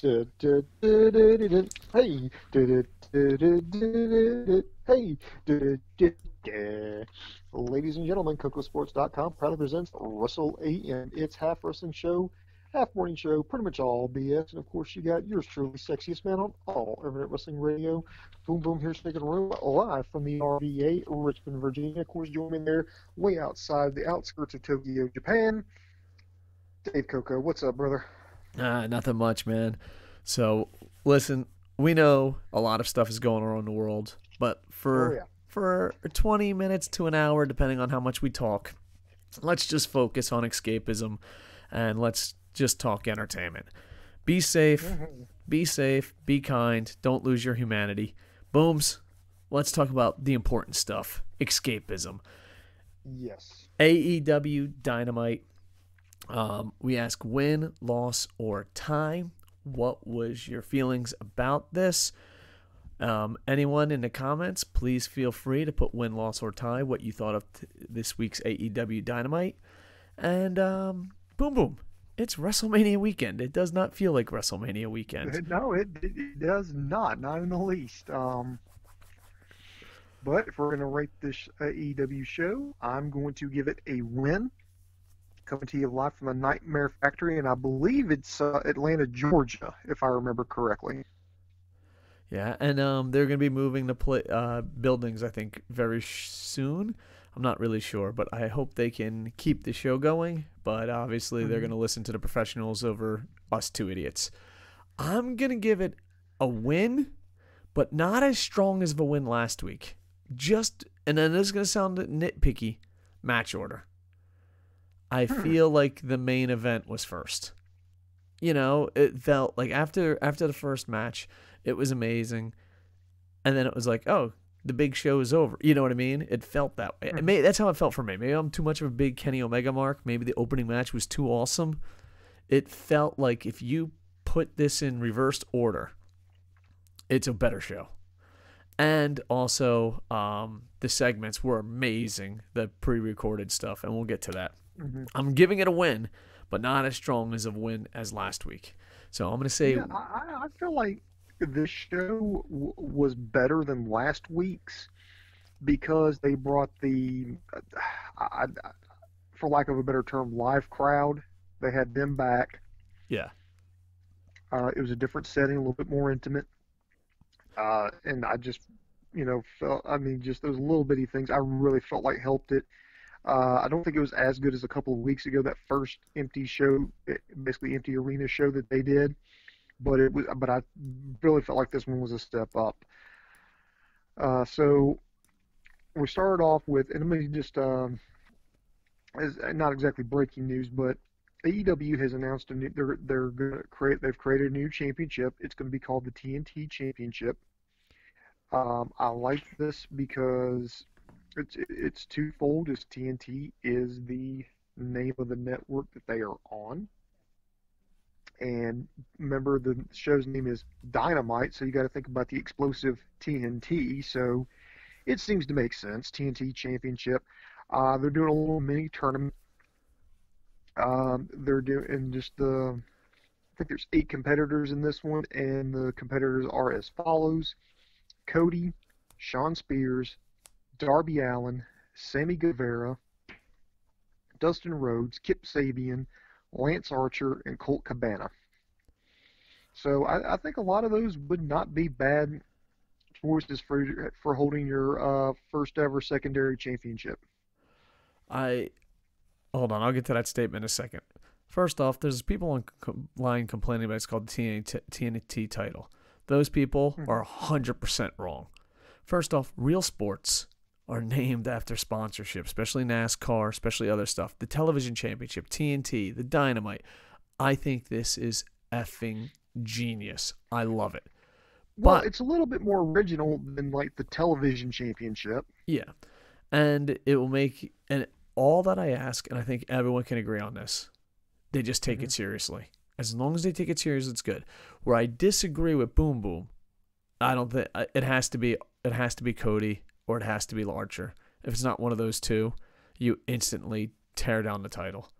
Hey. Hey. Ladies and gentlemen, KocoSports.com proudly presents Russell A. and It's half wrestling show, half morning show, pretty much all BS. And of course, you got yours truly, sexiest man on all Internet Wrestling Radio. Boom Boom here, speaking room live from the RVA, Richmond, Virginia. Of course, joining me there, way outside the outskirts of Tokyo, Japan. Dave Koco, what's up, brother? Ah, nothing much, man. So, listen, we know a lot of stuff is going on in the world, but for Oh, yeah. for 20 minutes to an hour, depending on how much we talk, let's just focus on escapism and let's just talk entertainment. Be safe, Mm-hmm. be safe, be kind, don't lose your humanity. Booms, let's talk about the important stuff escapism. Yes. AEW Dynamite. Um, we ask win, loss, or tie. What was your feelings about this? Um, anyone in the comments, please feel free to put win, loss, or tie. What you thought of t- this week's AEW Dynamite, and um, boom, boom. It's WrestleMania weekend. It does not feel like WrestleMania weekend. No, it, it, does not, not in the least. Um, but if we're going to rate this AEW show, I'm going to give it a win. Coming to you live from the Nightmare Factory, and I believe it's uh, Atlanta, Georgia, if I remember correctly. Yeah, and um, they're going to be moving the pla uh, buildings, I think, very sh- soon. I'm not really sure, but I hope they can keep the show going. But obviously, they're Mhm. going to listen to the professionals over us two idiots. I'm going to give it a win, but not as strong as the win last week. Just, and then this is going to sound nitpicky match order. I Hmm. feel like the main event was first. You know, it felt like after after the first match, it was amazing. And then it was like, oh, the big show is over. You know what I mean? It felt that way. It may, that's how it felt for me. Maybe I'm too much of a big Kenny Omega mark. Maybe the opening match was too awesome. It felt like if you put this in reversed order, it's a better show. And also, um, the segments were amazing, the pre recorded stuff, and we'll get to that. Mm-hmm. I'm giving it a win, but not as strong as a win as last week. So I'm going to say Yeah, I, I- feel like this show w- was better than last week's because they brought the, uh, I, I- for lack of a better term, live crowd. They had them back. Yeah. Uh, it was a different setting, a little bit more intimate. Uh, and I just, you know, felt, I mean, just those little bitty things I really felt like helped it. Uh, I don't think it was as good as a couple of weeks ago, that first empty show, eh, basically empty arena show that they did. But it was, but I really felt like this one was a step up. Uh, so we started off with, and let me just, um, is not exactly breaking news, but AEW has announced a new. They're they're gonna create. They've created a new championship. It's going to be called the TNT Championship. Um, I like this because it's it's twofold. As TNT is the name of the network that they are on, and remember the show's name is Dynamite, so you got to think about the explosive TNT. So it seems to make sense. TNT Championship. Uh, they're doing a little mini tournament um, they're doing just the. I think there's eight competitors in this one, and the competitors are as follows: Cody, Shawn Spears, Darby Allin, Sammy Guevara, Dustin Rhodes, Kip Sabian, Lance Archer, and Colt Cabana. So I, I think a lot of those would not be bad choices for for holding your uh, first ever secondary championship. I hold on. I'll get to that statement in a second. First off, there's people online complaining about it's called the TNT, TNT title. Those people Mhm. are 100% wrong. First off, real sports are named after sponsorship, especially NASCAR, especially other stuff. The television championship, TNT, the Dynamite. I think this is effing genius. I love it. Well, But- it's a little bit more original than like the television championship. Yeah. And it will make and all that I ask, and I think everyone can agree on this, they just take it mm-hmm. seriously. As long as they take it serious, it's good. Where I disagree with Boom Boom, I don't think it has to be it has to be Cody or it has to be larger. If it's not one of those two, you instantly tear down the title.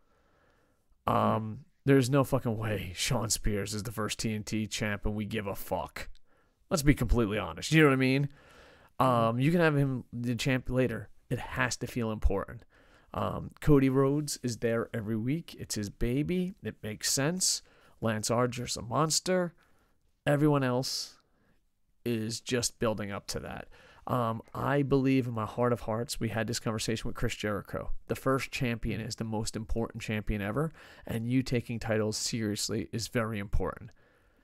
Um, There's no fucking way Shawn Spears is the first TNT champ and we give a fuck. Let's be completely honest. You know what I mean? Um, you can have him the champ later. It has to feel important. Um, Cody Rhodes is there every week. It's his baby. It makes sense. Lance Archer's a monster. Everyone else is just building up to that. Um, I believe in my heart of hearts, we had this conversation with Chris Jericho. The first champion is the most important champion ever, and you taking titles seriously is very important.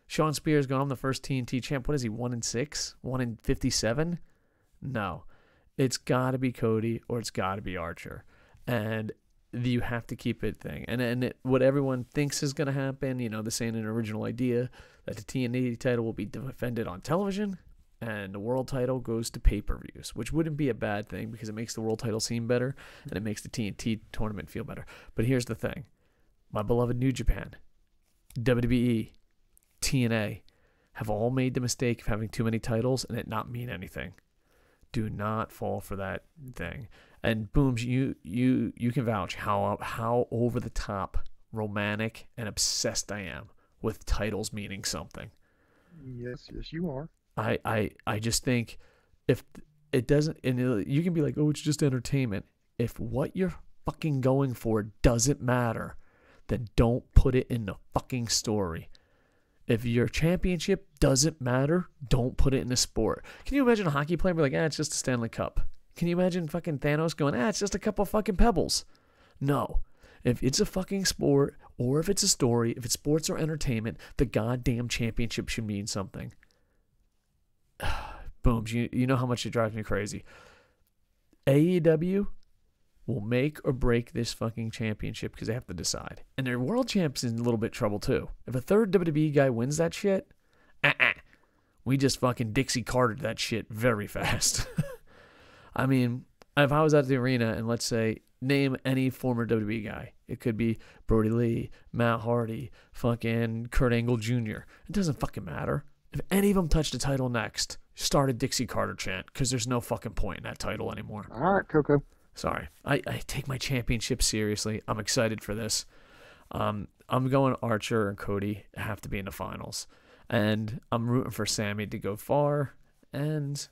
Shawn Spears going, I'm the first TNT champ. What is he, 1 in 6? 1 in 57? No. It's got to be Cody or it's got to be Archer. And you have to keep it thing. And and it, what everyone thinks is going to happen, you know, this ain't an original idea that the TNT title will be defended on television and the world title goes to pay-per-views, which wouldn't be a bad thing because it makes the world title seem better and it makes the TNT tournament feel better. But here's the thing. My beloved New Japan, WWE, TNA have all made the mistake of having too many titles and it not mean anything. Do not fall for that thing. And booms, you you you can vouch how how over the top romantic and obsessed I am with titles meaning something. Yes, yes, you are. I I I just think if it doesn't, and you can be like, oh, it's just entertainment. If what you're fucking going for doesn't matter, then don't put it in the fucking story. If your championship doesn't matter, don't put it in the sport. Can you imagine a hockey player be like, ah, it's just a Stanley Cup? Can you imagine fucking Thanos going, ah, it's just a couple fucking pebbles? No. If it's a fucking sport or if it's a story, if it's sports or entertainment, the goddamn championship should mean something. Booms, you, you know how much it drives me crazy. AEW will make or break this fucking championship because they have to decide. And their world champ's in a little bit trouble too. If a third WWE guy wins that shit, uh-uh, we just fucking Dixie Cartered that shit very fast. I mean, if I was at the arena and let's say name any former WWE guy, it could be Brodie Lee, Matt Hardy, fucking Kurt Angle Jr. It doesn't fucking matter. If any of them touch the title next, start a Dixie Carter chant because there's no fucking point in that title anymore. All right, Koco. Sorry. I, I take my championship seriously. I'm excited for this. Um, I'm going Archer and Cody have to be in the finals. And I'm rooting for Sammy to go far. And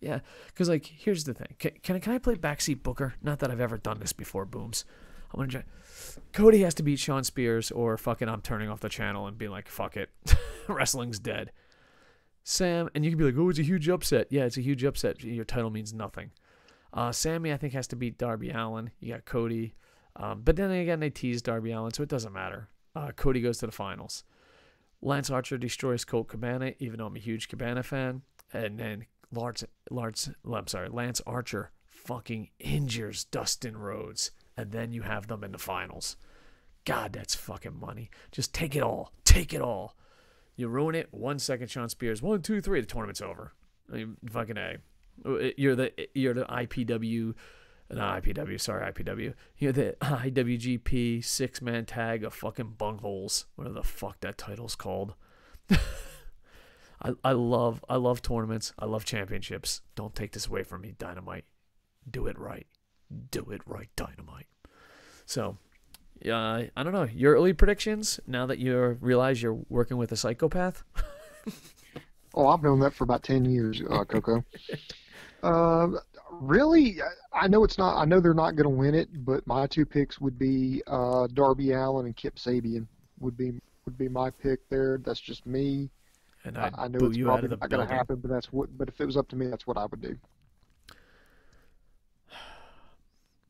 yeah, because like here's the thing. Can, can I can I play backseat Booker? Not that I've ever done this before. Booms. I'm gonna try. Cody has to beat Shawn Spears, or fucking I'm turning off the channel and being like, fuck it, wrestling's dead. Sam, and you can be like, oh, it's a huge upset. Yeah, it's a huge upset. Your title means nothing. Uh, Sammy, I think, has to beat Darby Allin. You got Cody. Um, but then again, they tease Darby Allin, so it doesn't matter. Uh, Cody goes to the finals. Lance Archer destroys Colt Cabana, even though I'm a huge Cabana fan. And then Lance, Lance, I'm sorry, Lance Archer fucking injures Dustin Rhodes. And then you have them in the finals. God, that's fucking money. Just take it all. Take it all. You ruin it. One second, Shawn Spears. One, two, three. The tournament's over. I mean, fucking a. Uh, you're the you're the IPW, not IPW. Sorry, IPW. You're the IWGP six man tag of fucking bungholes. Whatever the fuck that title's called. I I love I love tournaments. I love championships. Don't take this away from me, Dynamite. Do it right. Do it right, Dynamite. So uh, I don't know your early predictions. Now that you realize you're working with a psychopath. oh, I've known that for about ten years, uh, Koco. uh, really, I know it's not. I know they're not going to win it, but my two picks would be uh, Darby Allin and Kip Sabian. Would be would be my pick there. That's just me. And I, I know it's probably not going to happen, but that's what. But if it was up to me, that's what I would do.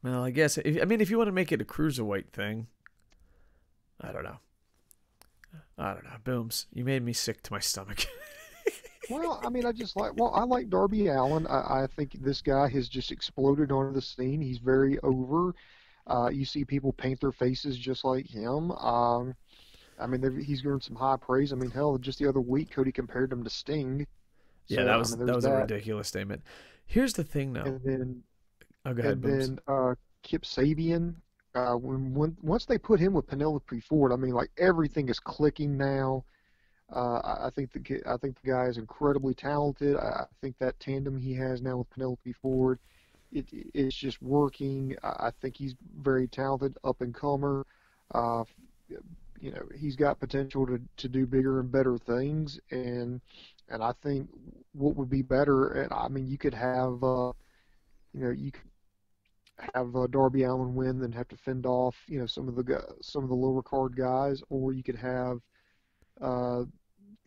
Well, I guess if, I mean if you want to make it a cruiserweight thing, I don't know. I don't know. Booms, you made me sick to my stomach. well, I mean, I just like well, I like Darby Allin. I, I think this guy has just exploded onto the scene. He's very over. Uh, you see people paint their faces just like him. Um, I mean, he's earned some high praise. I mean, hell, just the other week, Cody compared him to Sting. So, yeah, that was I mean, that was that. a ridiculous statement. Here's the thing, though. And then Oh, go ahead, and then uh, Kip Sabian. Uh, when, when once they put him with Penelope Ford, I mean, like everything is clicking now. Uh, I, I think the I think the guy is incredibly talented. I, I think that tandem he has now with Penelope Ford, it, it's just working. I, I think he's very talented, up and comer. Uh, you know, he's got potential to, to do bigger and better things, and and I think what would be better, and I mean, you could have, uh, you know, you could have uh, Darby Allin win, then have to fend off, you know, some of the gu- some of the lower card guys, or you could have uh,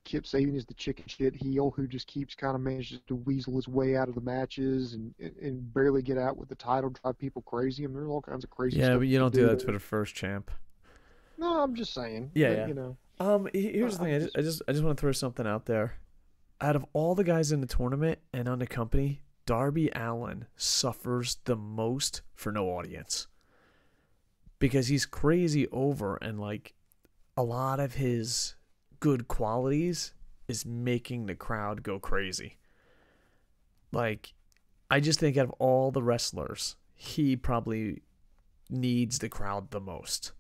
Kip Sabian as the chicken shit heel who just keeps kind of manages to weasel his way out of the matches and, and, and barely get out with the title, drive people crazy. I mean, there's all kinds of crazy stuff. Yeah, stuff but you you don't do that to the first champ. No, I'm just saying. Yeah, but, yeah. You know, Um, here's the thing. I I just, I just, I just want to throw something out there. Out of all the guys in the tournament and on the company, Darby Allin suffers the most for no audience because he's crazy over and like a lot of his good qualities is making the crowd go crazy. Like, I just think out of all the wrestlers, he probably needs the crowd the most.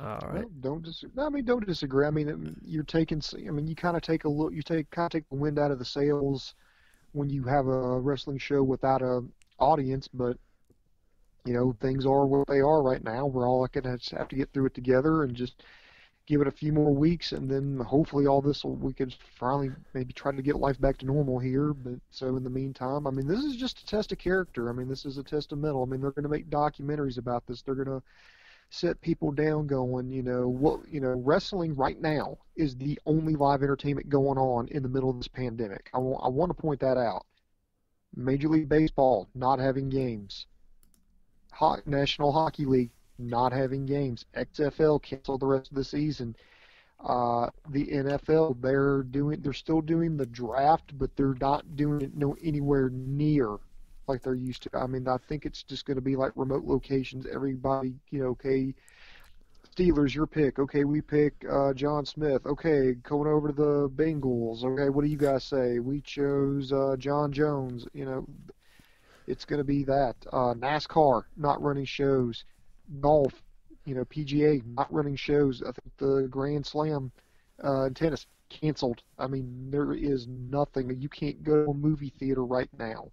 All right. well, don't disagree. I mean, don't disagree. I mean, um, you're taking. I mean, you kind of take a look. You take kind of take the wind out of the sails when you have a wrestling show without a audience. But you know, things are what they are right now. We're all gonna have to get through it together and just give it a few more weeks, and then hopefully all this will, we could finally maybe try to get life back to normal here. But so in the meantime, I mean, this is just a test of character. I mean, this is a test of metal. I mean, they're going to make documentaries about this. They're going to set people down going, you know, what, you know, wrestling right now is the only live entertainment going on in the middle of this pandemic. I want, I want to point that out. Major League Baseball not having games. Ho- National Hockey League not having games. XFL canceled the rest of the season. Uh, the NFL they're doing they're still doing the draft, but they're not doing it no anywhere near like they're used to. I mean, I think it's just going to be like remote locations. Everybody, you know, okay, Steelers, your pick. Okay, we pick uh, John Smith. Okay, going over to the Bengals. Okay, what do you guys say? We chose uh, John Jones. You know, it's going to be that. Uh, NASCAR not running shows. Golf, you know, PGA not running shows. I think the Grand Slam uh, in tennis canceled. I mean, there is nothing. You can't go to a movie theater right now.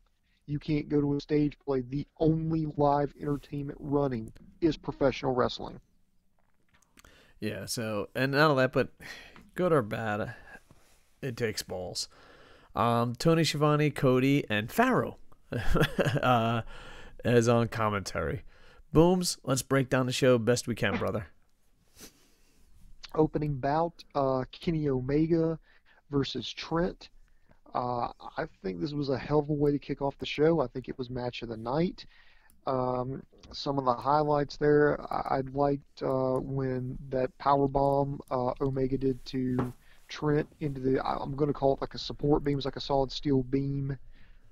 You can't go to a stage play. The only live entertainment running is professional wrestling. Yeah, so and not only that, but good or bad, it takes balls. Um, Tony Schiavone, Cody, and Pharaoh uh, as on commentary. Booms, let's break down the show best we can, brother. Opening bout, uh, Kenny Omega versus Trent. Uh, I think this was a hell of a way to kick off the show. I think it was match of the night. Um, some of the highlights there, I, I liked uh, when that power bomb uh, Omega did to Trent into the. I'm going to call it like a support beam. It was like a solid steel beam.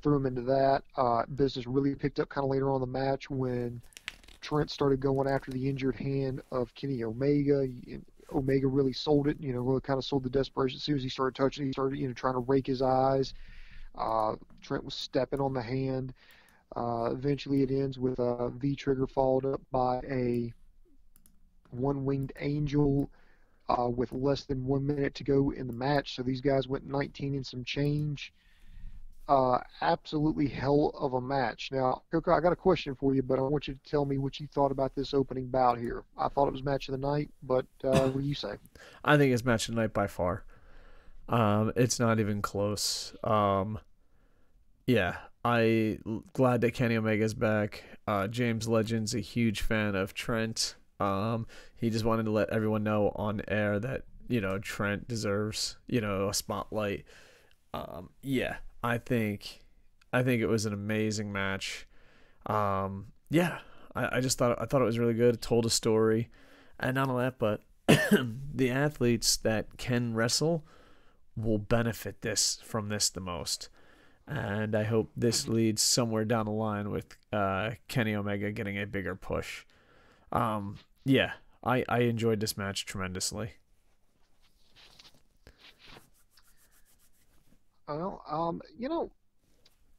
Threw him into that. Uh, business really picked up kind of later on the match when Trent started going after the injured hand of Kenny Omega. Omega really sold it. You know, really kind of sold the desperation. As soon as he started touching, he started you know trying to rake his eyes. Uh, Trent was stepping on the hand. Uh, eventually, it ends with a V trigger followed up by a one winged angel uh, with less than one minute to go in the match. So these guys went 19 and some change. Uh, absolutely hell of a match. Now, Koco, I got a question for you, but I want you to tell me what you thought about this opening bout here. I thought it was match of the night, but uh, what do you say? I think it's match of the night by far. Um, it's not even close. Um, yeah, I glad that Kenny Omega's back. Uh, James Legend's a huge fan of Trent. Um, he just wanted to let everyone know on air that you know Trent deserves you know a spotlight. Um, yeah, I think, I think it was an amazing match. Um, yeah, I, I just thought I thought it was really good. It told a story, and not only that, but the athletes that can wrestle will benefit this from this the most. And I hope this leads somewhere down the line with uh, Kenny Omega getting a bigger push. Um, yeah, I, I enjoyed this match tremendously. Well, um, you know,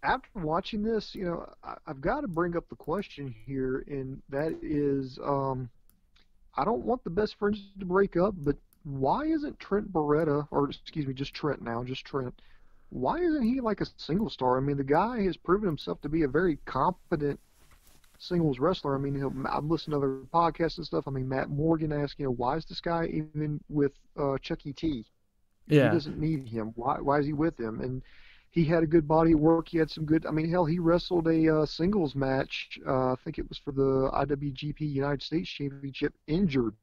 after watching this, you know, I, I've got to bring up the question here, and that is, um, I don't want the best friends to break up, but why isn't Trent Beretta, or excuse me, just Trent now, just Trent, why isn't he like a single star? I mean, the guy has proven himself to be a very competent singles wrestler. I mean, I'm listening to other podcasts and stuff. I mean, Matt Morgan asked, you know, why is this guy even with uh, Chucky T? Yeah. He doesn't need him. Why? Why is he with him? And he had a good body of work. He had some good. I mean, hell, he wrestled a uh, singles match. Uh, I think it was for the IWGP United States Championship, injured,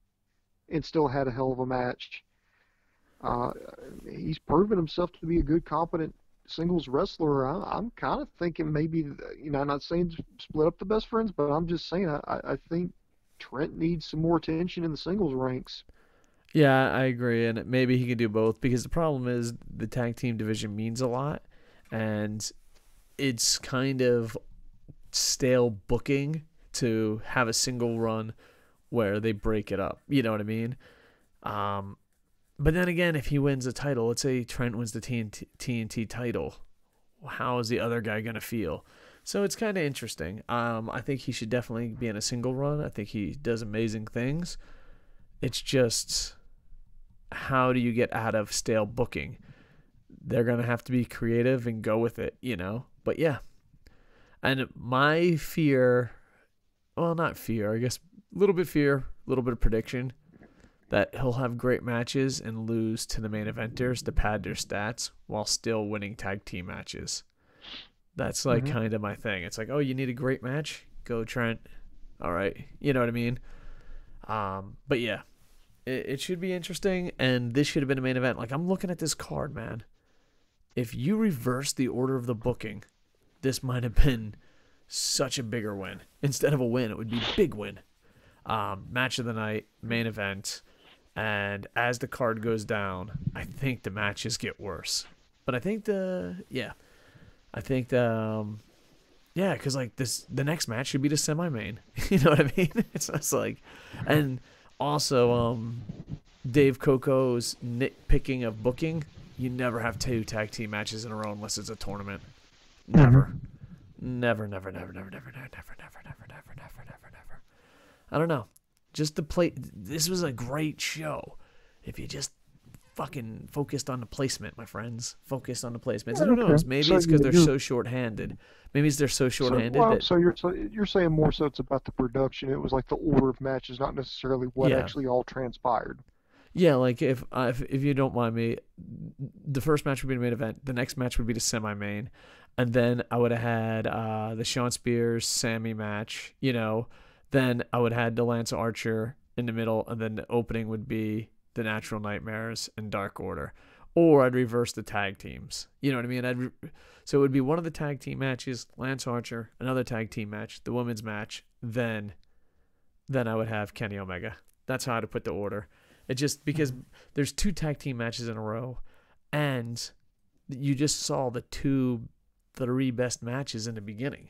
and still had a hell of a match. Uh, he's proven himself to be a good, competent singles wrestler. I, I'm kind of thinking maybe, you know, I'm not saying split up the best friends, but I'm just saying I, I think Trent needs some more attention in the singles ranks. Yeah, I agree, and maybe he can do both because the problem is the tag team division means a lot, and it's kind of stale booking to have a single run where they break it up. You know what I mean? Um, but then again, if he wins a title, let's say Trent wins the TNT, TNT title, how is the other guy going to feel? So it's kind of interesting. Um, I think he should definitely be in a single run. I think he does amazing things. It's just how do you get out of stale booking? They're going to have to be creative and go with it, you know? But yeah. And my fear, well, not fear, I guess a little bit fear, a little bit of prediction that he'll have great matches and lose to the main eventers to pad their stats while still winning tag team matches. That's like mm-hmm. kind of my thing. It's like, oh, you need a great match? Go Trent. All right. You know what I mean? Um, but yeah, it, it should be interesting, and this should have been a main event. Like, I'm looking at this card, man. If you reverse the order of the booking, this might have been such a bigger win. Instead of a win, it would be big win. Um, match of the night, main event. And as the card goes down, I think the matches get worse. But I think the yeah, I think the um, yeah, because like this, the next match should be the semi-main. you know what I mean? It's just like, and also um, Dave Koco's nitpicking of booking. You never have two tag team matches in a row unless it's a tournament. Never, mm-hmm. never, never, never, never, never, never, never, never, never, never, never, never, never. I don't know. Just the play. This was a great show. If you just fucking focused on the placement, my friends. Focused on the placement. Who knows? Maybe so it's because they're so short-handed. Maybe it's they're so short-handed. So, well, that... so you're so you're saying more so it's about the production. It was like the order of matches, not necessarily what yeah. actually all transpired. Yeah, like if, uh, if if you don't mind me, the first match would be the main event. The next match would be the semi-main, and then I would have had uh, the Shawn Spears Sammy match. You know, then I would have had the Lance Archer in the middle, and then the opening would be the Natural Nightmares and Dark Order. Or I'd reverse the tag teams. You know what I mean? I'd so it would be one of the tag team matches, Lance Archer, another tag team match, the women's match, then then I would have Kenny Omega. That's how I'd put the order. It just because there's two tag team matches in a row, and you just saw the two, three best matches in the beginning.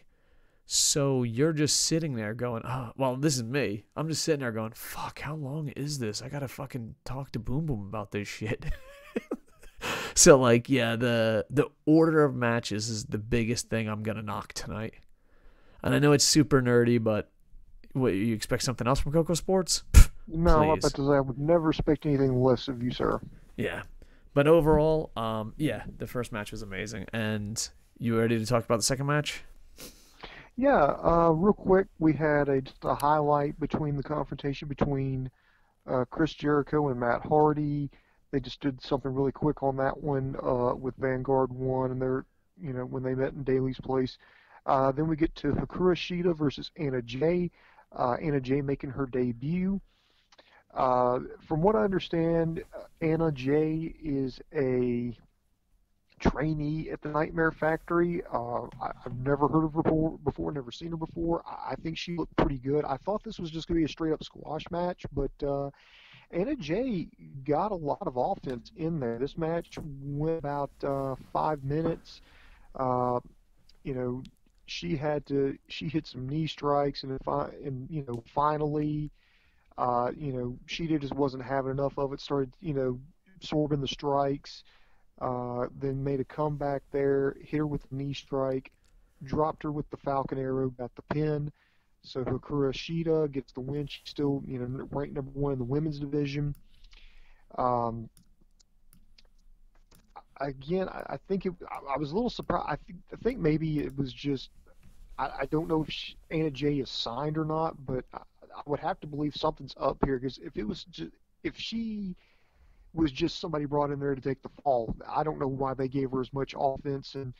So you're just sitting there going, oh, well, this is me. I'm just sitting there going, fuck, how long is this? I gotta fucking talk to Boom Boom about this shit. so like, yeah, the the order of matches is the biggest thing I'm gonna knock tonight. And I know it's super nerdy, but what you expect something else from Koco Sports? no, I about I would never expect anything less of you, sir. Yeah, but overall, um, yeah, the first match was amazing. And you ready to talk about the second match? Yeah, uh, real quick, we had a just a highlight between the confrontation between uh, Chris Jericho and Matt Hardy. They just did something really quick on that one uh, with Vanguard One, and they're you know when they met in Daly's place. Uh, then we get to Hikaru Shida versus Anna Jayy. Uh, Anna Jayy making her debut. Uh, from what I understand, Anna Jayy is a trainee at the Nightmare Factory. Uh, I, have never heard of her before, before, never seen her before. I, I think she looked pretty good. I thought this was just going to be a straight up squash match, but uh, Anna Jayy got a lot of offense in there. This match went about uh, five minutes. Uh, you know, she had to she hit some knee strikes, and I, and you know finally, uh, you know, she just wasn't having enough of it. Started you know absorbing the strikes. Uh, then made a comeback there, hit her with a knee strike, dropped her with the Falcon Arrow, got the pin. So Hikaru Shida gets the win. She's still, you know, ranked number one in the women's division. Um, again, I, I think it, I, I was a little surprised. I think, I think maybe it was just I, I don't know if she, Anna Jayy is signed or not, but I, I would have to believe something's up here because if it was just, if she was just somebody brought in there to take the fall, I don't know why they gave her as much offense and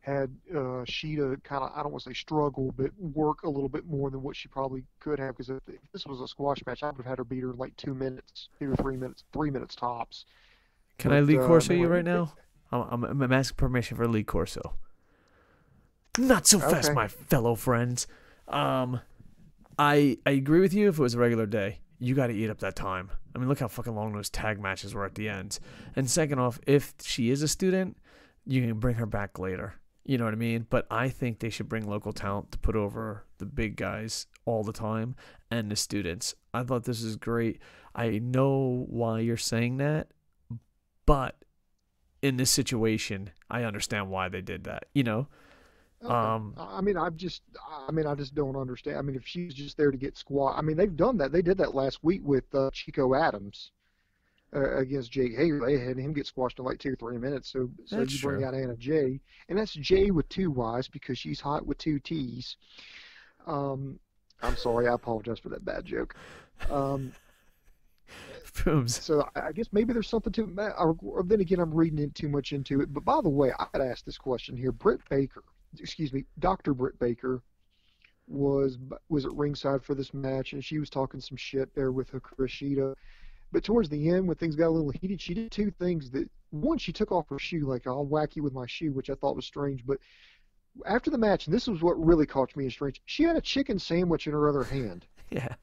had uh, Shida kind of I don't want to say struggle, but work a little bit more than what she probably could have. Because if, if this was a squash match, I would have had her beat her in like two minutes, two or three minutes, three minutes tops. Can I Lee Corso you right now? I'm, I'm, I'm asking permission for Lee Corso. Not so fast, Okay. my fellow friends. Um, I I agree with you. If it was a regular day, you got to eat up that time. I mean, look how fucking long those tag matches were at the end. And second off, if she is a student, you can bring her back later. You know what I mean? But I think they should bring local talent to put over the big guys all the time and the students. I thought this is great. I know why you're saying that, but in this situation, I understand why they did that. You know? Okay. Um, I mean, I just, I mean, I just don't understand. I mean, if she's just there to get squat, I mean, they've done that. They did that last week with uh, Chico Adams uh, against Jake Hager. They had him get squashed in like two or three minutes. So, so That's you bring true. out Anna Jayy, and that's Jay with two Y's because she's hot with two T's. Um, I'm sorry, I apologize for that bad joke. Um, Booms. so I guess maybe there's something to it. Or, or then again, I'm reading in too much into it. But by the way, I got to ask this question here. Britt Baker, excuse me, Dr. Britt Baker, was was at ringside for this match, and she was talking some shit there with Hikaru Shida. But towards the end, when things got a little heated, she did two things. That one, she took off her shoe, like I'll whack you with my shoe, which I thought was strange. But after the match, and this was what really caught me as strange, she had a chicken sandwich in her other hand. Yeah.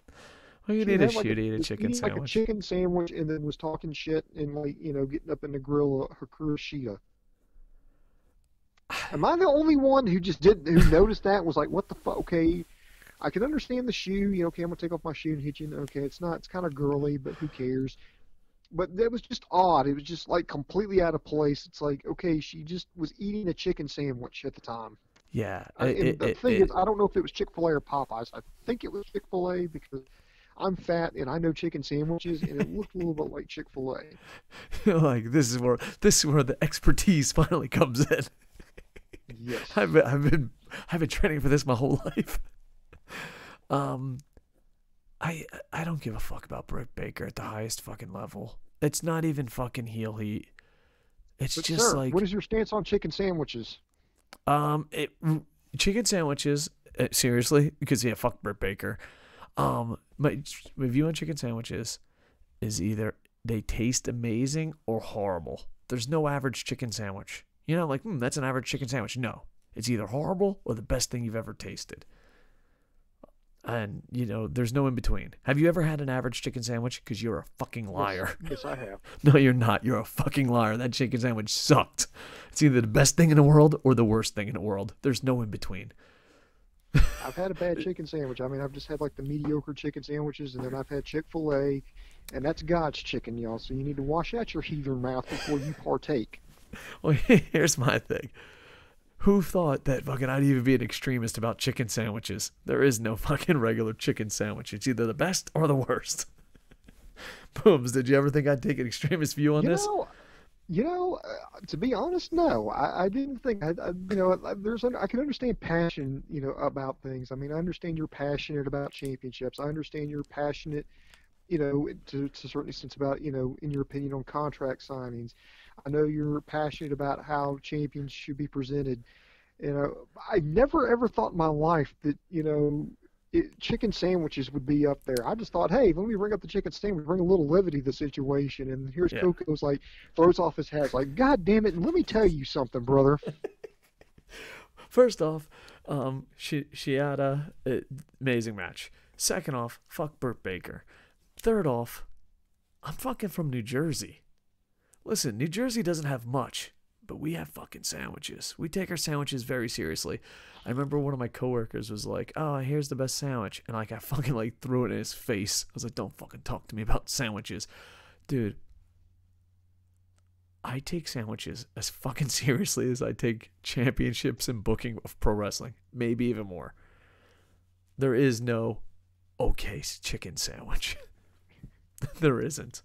Well, you She need a like, shoe to eat a chicken eating, Like a sandwich. chicken sandwich, and then was talking shit and like you know getting up in the grill of Hikaru Shida. Am I the only one who just didn't who noticed that and was like, what the fuck? Okay, I can understand the shoe. You know, okay, I'm gonna take off my shoe and hit you. Okay, it's not. It's kind of girly, but who cares? But that was just odd. It was just like completely out of place. It's like, okay, she just was eating a chicken sandwich at the time. Yeah. I- it- the it- thing it- is, I don't know if it was Chick Fil A or Popeyes. I think it was Chick Fil A because I'm fat and I know chicken sandwiches, and it looked a little bit like Chick Fil A. like this is where this is where the expertise finally comes in. Yes. I've been, I've been I've been training for this my whole life. Um, I I don't give a fuck about Britt Baker at the highest fucking level. It's not even fucking heel heat. It's But just sir, like what is your stance on chicken sandwiches? um it chicken sandwiches. Uh, seriously, because yeah, fuck Britt Baker. Um, my my view on chicken sandwiches is either they taste amazing or horrible. There's no average chicken sandwich. You know, like, hmm, that's an average chicken sandwich. No, it's either horrible or the best thing you've ever tasted. And, you know, there's no in between. Have you ever had an average chicken sandwich? Because you're a fucking liar. Yes, I have. No, you're not. You're a fucking liar. That chicken sandwich sucked. It's either the best thing in the world or the worst thing in the world. There's no in between. I've had a bad chicken sandwich. I mean, I've just had like the mediocre chicken sandwiches, and then I've had Chick Fil A, and that's God's chicken, y'all. So you need to wash out your heathen mouth before you partake. Well, here's my thing. Who thought that fucking I'd even be an extremist about chicken sandwiches? There is no fucking regular chicken sandwich. It's either the best or the worst. Booms, did you ever think I'd take an extremist view on you this? know, you know, uh, to be honest, no, I, I didn't think. I, I, you know, I- there's I can understand passion, you know, about things. I mean, I understand you're passionate about championships. I understand you're passionate, you know, to to a certain extent about, you know, in your opinion on contract signings. I know you're passionate about how champions should be presented. You know, I never ever thought in my life that, you know, it, chicken sandwiches would be up there. I just thought, hey, let me bring up the chicken sandwich, bring a little levity to the situation. And here's Yeah. Koco's like, throws off his hat, like, God damn it, and let me tell you something, brother. First off, um, she Shida, uh, amazing match. Second off, fuck Burt Baker. Third off, I'm fucking from New Jersey. Listen, New Jersey doesn't have much, but we have fucking sandwiches. We take our sandwiches very seriously. I remember one of my coworkers was like, "Oh, here's the best sandwich," and like I fucking like threw it in his face. I was like, "Don't fucking talk to me about sandwiches, dude." I take sandwiches as fucking seriously as I take championships and booking of pro wrestling, maybe even more. There is no okay chicken sandwich. there isn't.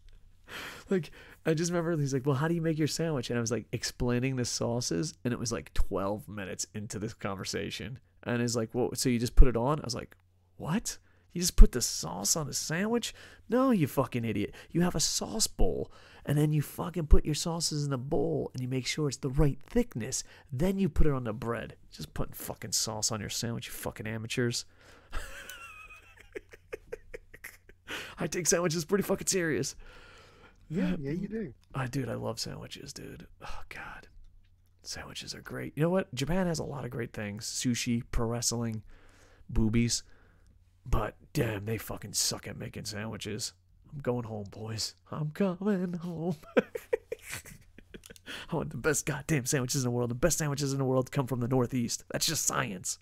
Like I just remember he's like, "Well, how do you make your sandwich?" And I was like explaining the sauces, and it was like 12 minutes into this conversation, And he's like, "Well, so you just put it on?" I was like, "What? You just put the sauce on the sandwich? No, you fucking idiot. You have a sauce bowl, and then you fucking put your sauces in a bowl, and you make sure it's the right thickness. Then you put it on the bread. Just putting fucking sauce on your sandwich, you fucking amateurs." I take sandwiches pretty fucking serious. Yeah, yeah, you do. I dude, I love sandwiches, dude. Oh god. Sandwiches are great. You know what? Japan has a lot of great things. Sushi, pro wrestling, boobies. But damn, they fucking suck at making sandwiches. I'm going home, boys. I'm coming home. I want the best goddamn sandwiches in the world. The best sandwiches in the world come from the Northeast. That's just science.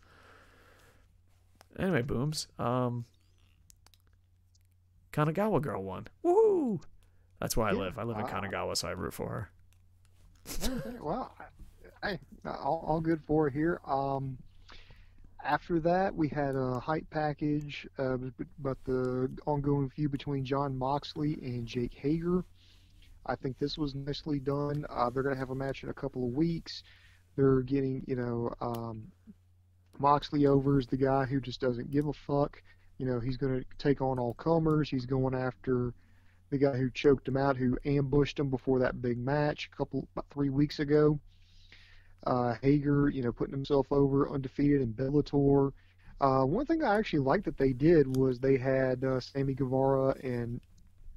Anyway, booms. Um, Kanagawa girl won. Woohoo! That's where I Yeah, live. I live in Kanagawa, so I root for her. Well, I- hey, all, all good for it here. Um, after that, we had a hype package uh, about the ongoing feud between Jon Moxley and Jake Hager. I think this was nicely done. Uh, they're going to have a match in a couple of weeks. They're getting, you know, um, Moxley over is the guy who just doesn't give a fuck. You know, he's going to take on all comers. He's going after the guy who choked him out, who ambushed him before that big match a couple about three weeks ago. Uh, Hager, you know, putting himself over undefeated in Bellator. Uh, one thing I actually liked that they did was they had uh, Sammy Guevara and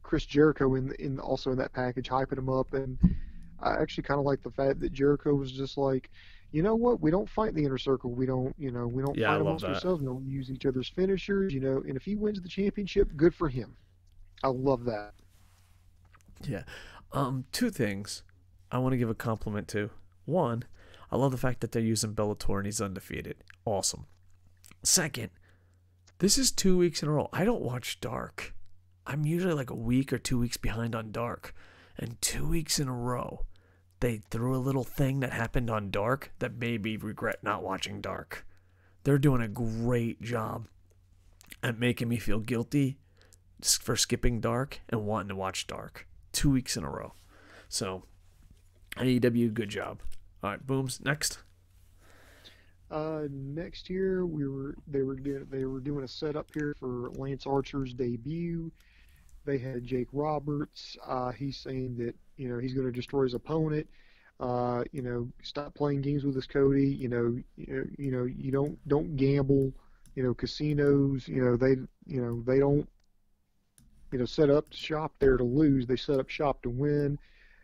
Chris Jericho in in also in that package, hyping him up, and I actually kind of like the fact that Jericho was just like, you know what, we don't fight the inner circle, we don't, you know, we don't Yeah, fight amongst that. ourselves, we don't use each other's finishers, you know, and if he wins the championship, good for him. I love that. Yeah. Um, two things I want to give a compliment to. One, I love the fact that they're using Bellator and he's undefeated. Awesome. Second, this is two weeks in a row. I don't watch Dark. I'm usually like a week or two weeks behind on Dark. And two weeks in a row, they threw a little thing that happened on Dark that made me regret not watching Dark. They're doing a great job at making me feel guilty for skipping Dark and wanting to watch Dark two weeks in a row. So, AEW, good job. All right, booms. Next. Uh, next year we were they were doing they were doing a setup here for Lance Archer's debut. They had Jake Roberts. Uh, he's saying that you know he's going to destroy his opponent. Uh, you know, stop playing games with us, Cody. You know, you know, you know, you don't don't gamble. You know, casinos. You know, they you know they don't you know set up shop there to lose. They set up shop to win.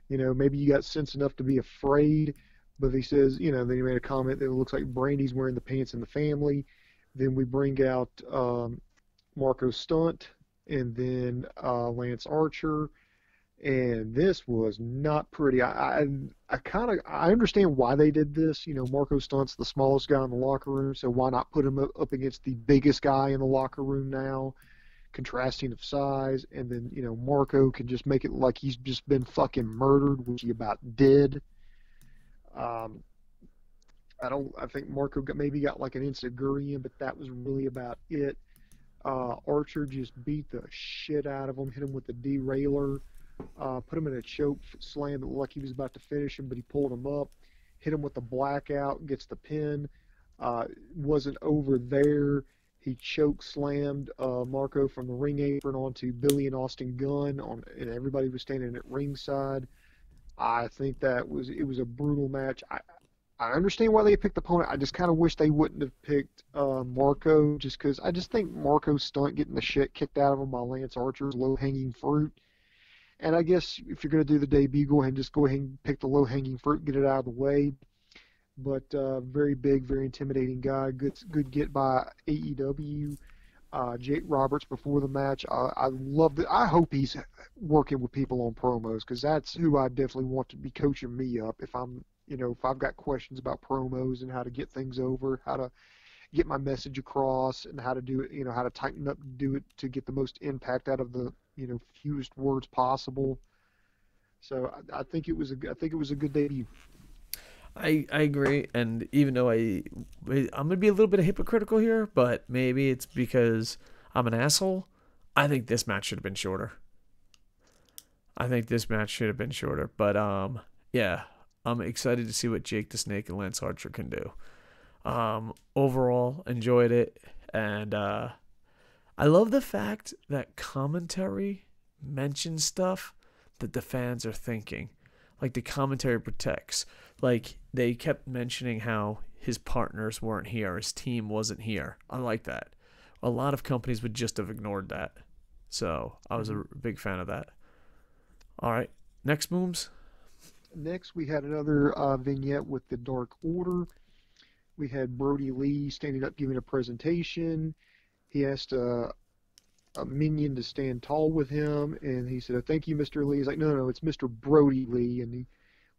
You know, maybe you got sense enough to be afraid but he says, you know, then he made a comment that it looks like Brandi's wearing the pants in the family. Then we bring out um, Marko Stunt and then uh, Lance Archer, and this was not pretty. I I, I kind of I understand why they did this. You know, Marko Stunt's the smallest guy in the locker room, so why not put him up up against the biggest guy in the locker room now? Contrasting of size, and then you know Marko can just make it like he's just been fucking murdered, which he about did. Um, I don't. I think Marko got, maybe got like an enzuigiri, but that was really about it. Uh, Archer just beat the shit out of him, hit him with the derailer, uh, put him in a choke slam that looked like he was about to finish him, but he pulled him up, hit him with the blackout, gets the pin. Uh, wasn't over there. He choke slammed uh, Marko from the ring apron onto Billy and Austin Gunn, on, and everybody was standing at ringside. I think that was it was a brutal match. I I understand why they picked the opponent. I just kind of wish they wouldn't have picked uh, Marko, just because I just think Marko's stunt getting the shit kicked out of him by Lance Archer's low hanging fruit. And I guess if you're going to do the debut, go ahead and just go ahead and pick the low hanging fruit, get it out of the way. But uh, very big, very intimidating guy. Good, good get by AEW. Uh, Jake Roberts before the match. Uh, I love it. I hope he's working with people on promos because that's who I definitely want to be coaching me up if I'm, you know, if I've got questions about promos and how to get things over, how to get my message across, and how to do it, you know, how to tighten up, do it to get the most impact out of the, you know, fewest words possible. So I, I think it was a, I think it was a good debut. I, I agree, and even though I I'm gonna be a little bit hypocritical here, but maybe it's because I'm an asshole. I think this match should have been shorter. I think this match should have been shorter, but um, yeah, I'm excited to see what Jake the Snake and Lance Archer can do. Um, overall, enjoyed it, and uh, I love the fact that commentary mentions stuff that the fans are thinking. Like the commentary protects. Like they kept mentioning how his partners weren't here, his team wasn't here. I like that. A lot of companies would just have ignored that. So I was a big fan of that. All right, next booms. Next, we had another uh, vignette with the Dark Order. We had Brodie Lee standing up giving a presentation. He asked uh, a minion to stand tall with him, and he said, "Thank you, Mr. Lee." He's like, "No, no, no, it's Mr. Brodie Lee," and he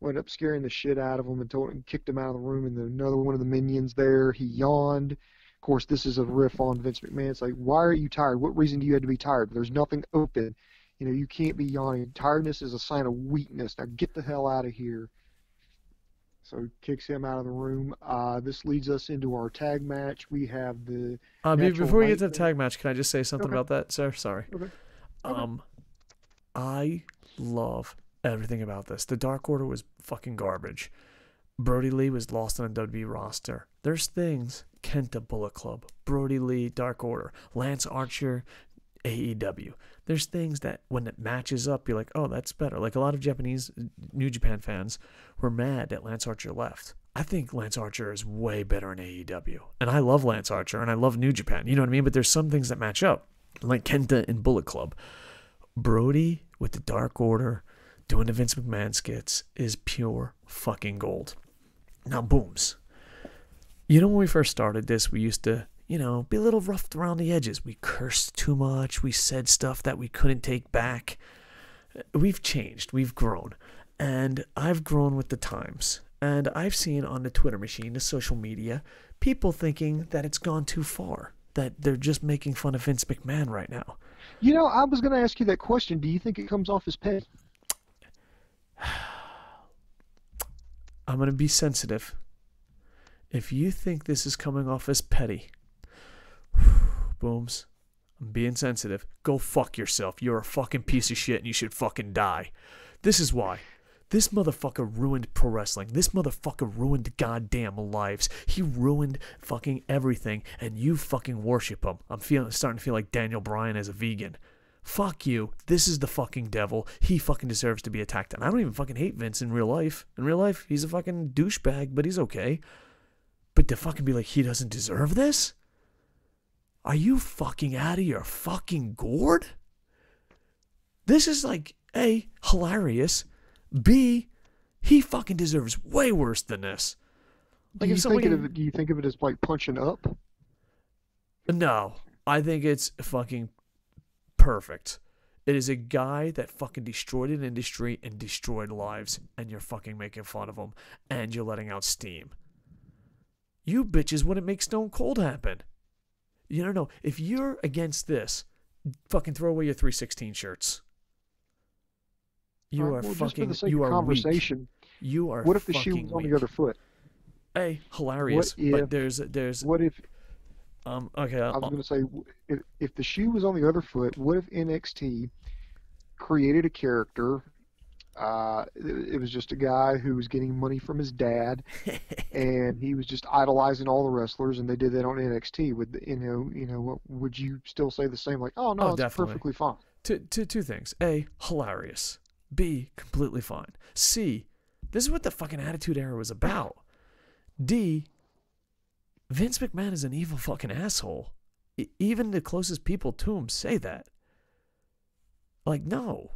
wound up scaring the shit out of him and told him, kicked him out of the room. And then another one of the minions there, he yawned. Of course, this is a riff on Vince McMahon. It's like, why are you tired? What reason do you have to be tired? There's nothing open. You know, you can't be yawning. Tiredness is a sign of weakness. Now get the hell out of here. So kicks him out of the room. Uh, this leads us into our tag match. We have the. Uh, before we get to the tag match, can I just say something Okay. about that, sir? Sorry. Okay. Okay. Um, I love everything about this. The Dark Order was fucking garbage. Brodie Lee was lost on a WWE roster. There's things Kenta Bullet Club, Brodie Lee, Dark Order, Lance Archer, AEW. There's things that when it matches up, you're like, oh, that's better. Like a lot of Japanese New Japan fans were mad that Lance Archer left. I think Lance Archer is way better in AEW. And I love Lance Archer and I love New Japan. You know what I mean? But there's some things that match up. Like Kenta and Bullet Club. Brodie with the Dark Order doing the Vince McMahon skits is pure fucking gold. Now, booms. You know, when we first started this, we used to, you know, be a little roughed around the edges. We cursed too much. We said stuff that we couldn't take back. We've changed. We've grown. And I've grown with the times. And I've seen on the Twitter machine, the social media, people thinking that it's gone too far, that they're just making fun of Vince McMahon right now. You know, I was going to ask you that question. Do you think it comes off as petty? I'm going to be sensitive. If you think this is coming off as petty, booms, I'm being sensitive. Go fuck yourself. You're a fucking piece of shit and you should fucking die. This is why. This motherfucker ruined pro wrestling. This motherfucker ruined goddamn lives. He ruined fucking everything, and you fucking worship him. I'm feeling starting to feel like Daniel Bryan as a vegan. Fuck you. This is the fucking devil. He fucking deserves to be attacked. And I don't even fucking hate Vince in real life. In real life, he's a fucking douchebag, but he's okay. But to fucking be like, he doesn't deserve this? Are you fucking out of your fucking gourd? This is like, A, hilarious. B, he fucking deserves way worse than this. Do you if think somebody. of it, do you think of it as like punching up? No, I think it's fucking perfect. It is a guy that fucking destroyed an industry and destroyed lives, and you're fucking making fun of him, and you're letting out steam. You bitches wouldn't make Stone Cold happen. You don't know. If you're against this, fucking throw away your 316 shirts. You right, are well, fucking. You are weak. conversation. You are. What if the shoe was on weak. the other foot? Hey, hilarious. if- but there's there's What if um okay. I was I'll- going to say, if, if the shoe was on the other foot, what if NXT created a character? Uh, it, it was just a guy who was getting money from his dad, and he was just idolizing all the wrestlers, and they did that on NXT. Would you know? You know, what, would you still say the same? Like, oh no, Oh, it's definitely. perfectly fine. two, two, two things. A, hilarious. B, completely fine. C, this is what the fucking Attitude Era was about. D, Vince McMahon is an evil fucking asshole. Even the closest people to him say that. Like, no.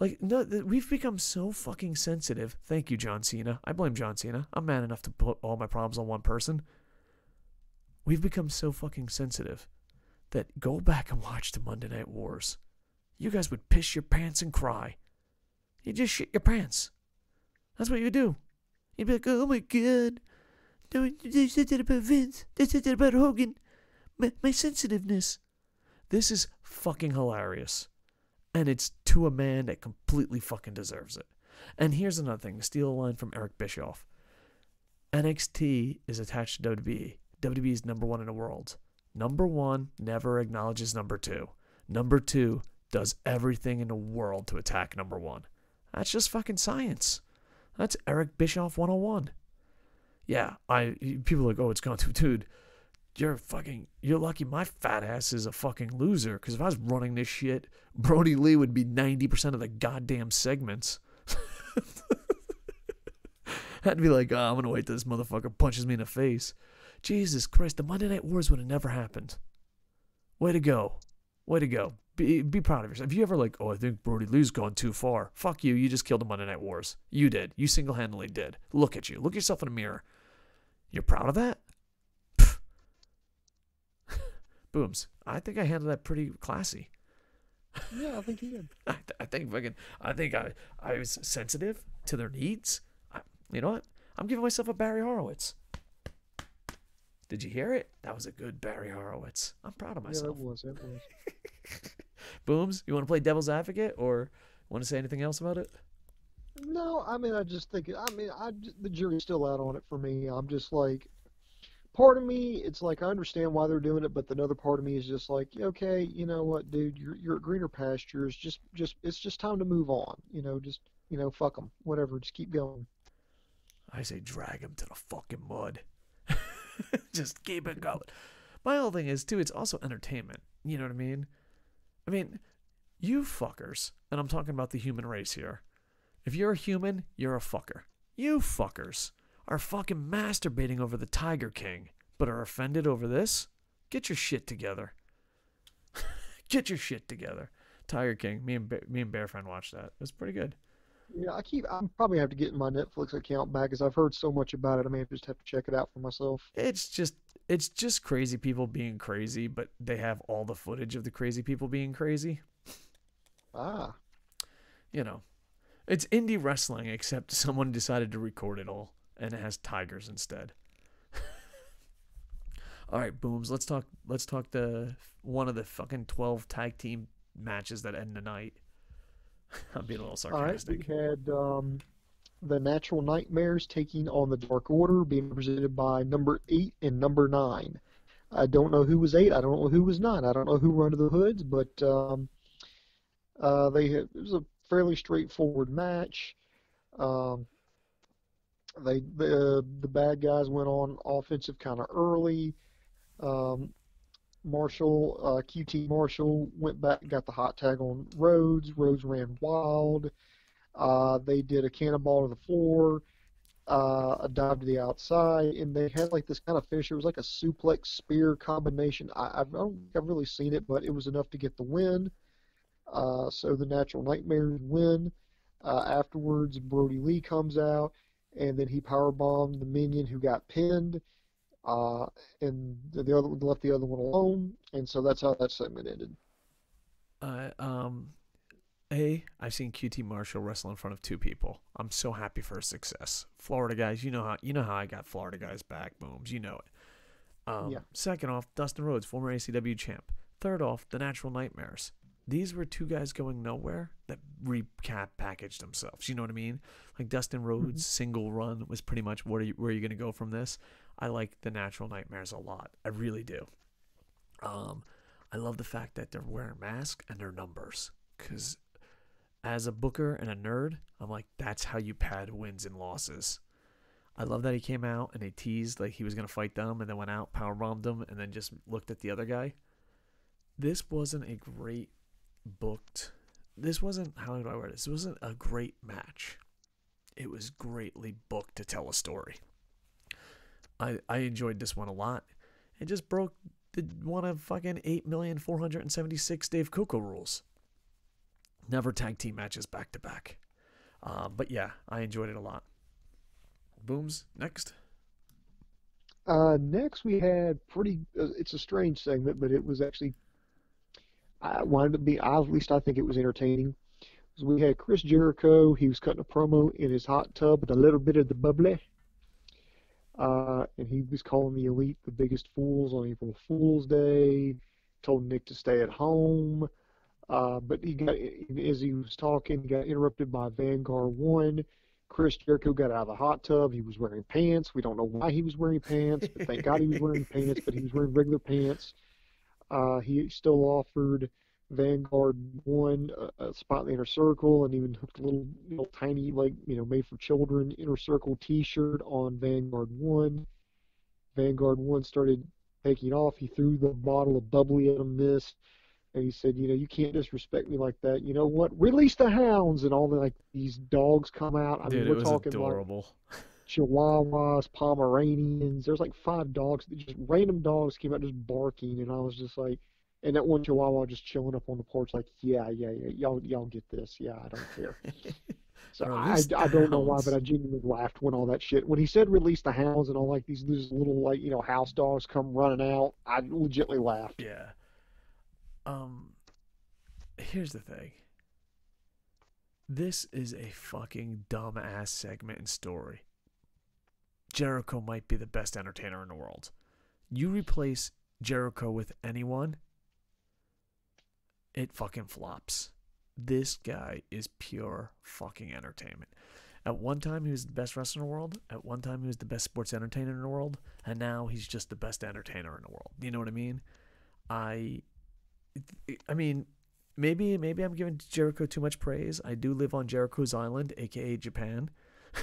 Like, no, th- we've become so fucking sensitive. Thank you, John Cena. I blame John Cena. I'm man enough to put all my problems on one person. We've become so fucking sensitive that go back and watch the Monday Night Wars. You guys would piss your pants and cry. You just shit your pants. That's what you do. You'd be like, oh my god. They said that about Vince. They said that about Hogan. My, my sensitiveness. This is fucking hilarious. And it's to a man that completely fucking deserves it. And here's another thing steal a line from Eric Bischoff NXT is attached to WWE. WWE is number one in the world. Number one never acknowledges number two. Number two does everything in the world to attack number one. That's just fucking science. That's Eric Bischoff 101. Yeah, I people like, oh, it's gone too, dude. You're fucking. You're lucky. My fat ass is a fucking loser. Because if I was running this shit, Brodie Lee would be ninety percent of the goddamn segments. I'd be like, oh, I'm gonna wait till this motherfucker punches me in the face. Jesus Christ, the Monday Night Wars would have never happened. Way to go. Way to go. Be, be proud of yourself. If you ever like, oh, I think Brodie Lee's gone too far. Fuck you. You just killed the Monday Night Wars. You did. You single handedly did. Look at you. Look yourself in the mirror. You're proud of that? Booms. I think I handled that pretty classy. Yeah, I think you did. I, I think fucking. I think I I was sensitive to their needs. I, you know what? I'm giving myself a Barry Horowitz. Did you hear it? That was a good Barry Horowitz. I'm proud of Yeah, myself. was. That was. Booms, you want to play devil's advocate or want to say anything else about it? No, I mean, I just think. I mean, I the jury's still out on it for me. I'm just like, part of me, it's like I understand why they're doing it, but another part of me is just like, okay, you know what, dude, you're you're at greener pastures. Just just it's just time to move on. You know, just you know, fuck them, whatever. Just keep going. I say drag him to the fucking mud. Just keep it going. My whole thing is too. It's also entertainment. You know what I mean? I mean, you fuckers, and I'm talking about the human race here. If you're a human, you're a fucker. You fuckers are fucking masturbating over the Tiger King, but are offended over this. Get your shit together. Get your shit together. Tiger King. Me and Ba- me and Bear Friend watched that. It was pretty good. Yeah, I keep. I'm probably have to get my Netflix account back because I've heard so much about it. I may just have to check it out for myself. it's just it's just crazy people being crazy, but they have all the footage of the crazy people being crazy. Ah, You know, it's indie wrestling, except someone decided to record it all, and it has tigers instead. all right, booms. Let's talk. Let's talk the one of the fucking twelve tag team matches that end the night. I'm being a little all right. sarcastic. We had um, the Natural Nightmares taking on the Dark Order, being represented by number eight and number nine. I don't know who was eight. I don't know who was nine. I don't know who were under the hoods, but um, uh, they had, it was a fairly straightforward match. Um, they the the bad guys went on offensive kind of early. Um, Marshall, uh, QT Marshall went back and got the hot tag on Rhodes. Rhodes ran wild. Uh, they did a cannonball to the floor, uh, a dive to the outside, and they had like this kind of finisher. It was like a suplex spear combination. I, I don't think I've really seen it, but it was enough to get the win. Uh, so the Natural Nightmares win. Uh, afterwards, Brodie Lee comes out, and then he powerbombed the minion who got pinned uh, and the the other left the other one alone, and so that's how that segment ended. Uh, um, a, I've seen QT Marshall wrestle in front of two people. I'm so happy for his success. Florida guys, you know how you know how I got Florida guys back. Booms, you know it. Um, Yeah. Second off, Dustin Rhodes, former ACW champ. Third off, the Natural Nightmares. These were two guys going nowhere that recap packaged themselves. You know what I mean? Like Dustin Rhodes' single run was pretty much where are you, where are you going to go from this? I like the Natural Nightmares a lot. I really do. Um, I love the fact that they're wearing masks and their numbers. Because as a booker and a nerd, I'm like, that's how you pad wins and losses. I love that he came out and they teased like he was gonna fight them and then went out, power bombed them, and then just looked at the other guy. This wasn't a great booked. This wasn't how do I word this? This wasn't a great match. It was greatly booked to tell a story. I I enjoyed this one a lot. It just broke the one of fucking eight million four hundred and seventy six Dave Koco rules. Never tag team matches back to back. Um, but yeah, I enjoyed it a lot. Booms next. Uh, next, we had pretty. Uh, it's a strange segment, but it was actually. I wanted to be. I, at least I think it was entertaining. So we had Chris Jericho. He was cutting a promo in his hot tub with a little bit of the bubbly. Uh, and he was calling the elite the biggest fools on April Fool's Day. Told Nick to stay at home. Uh, but he got as he was talking, he got interrupted by Vanguard One. Chris Jericho got out of the hot tub. He was wearing pants. We don't know why he was wearing pants, but thank God he was wearing pants. But he was wearing regular pants. Uh, he still offered Vanguard One, a, spot in the inner circle and even hooked a little, little tiny, like, you know, made for children inner circle t shirt on Vanguard 1. Vanguard 1 started taking off. He threw the bottle of bubbly at him, missed. And he said, you know, you can't disrespect me like that. You know what? Release the hounds and all the like these dogs come out. I Dude, mean, we're was talking adorable. like Chihuahuas, Pomeranians. There's like five dogs just random dogs came out just barking, and I was just like, and that one Chihuahua just chilling up on the porch, like, yeah, yeah, yeah, y'all, y'all get this, yeah, I don't care. So I, I don't know why, but I genuinely laughed when all that shit. When he said release the hounds and all like these, these little like you know house dogs come running out, I legitly laughed. Yeah. Um here's the thing. This is a fucking dumbass segment and story. Jericho might be the best entertainer in the world. You replace Jericho with anyone, it fucking flops. This guy is pure fucking entertainment. At one time, he was the best wrestler in the world. At one time, he was the best sports entertainer in the world. And now he's just the best entertainer in the world. You know what I mean? I, I mean, maybe maybe I'm giving Jericho too much praise. I do live on Jericho's island, aka Japan.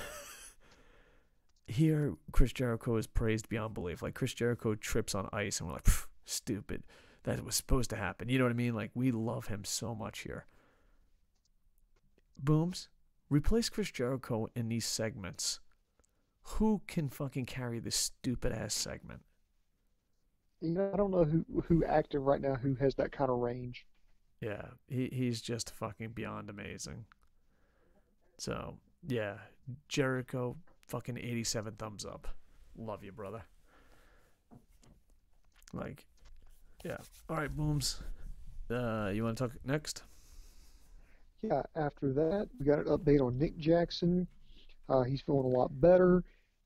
Here, Chris Jericho is praised beyond belief. Like Chris Jericho trips on ice, and we're like, stupid. That was supposed to happen. You know what I mean? Like we love him so much here. Booms, replace Chris Jericho in these segments. Who can fucking carry this stupid ass segment? You know, I don't know who who active right now who has that kind of range. Yeah, he he's just fucking beyond amazing. So yeah, Jericho, fucking eighty-seven thumbs up. Love you, brother. Like, yeah. All right, booms. Uh, you want to talk next? Yeah, after that, we got an update on Nick Jackson. Uh, he's feeling a lot better.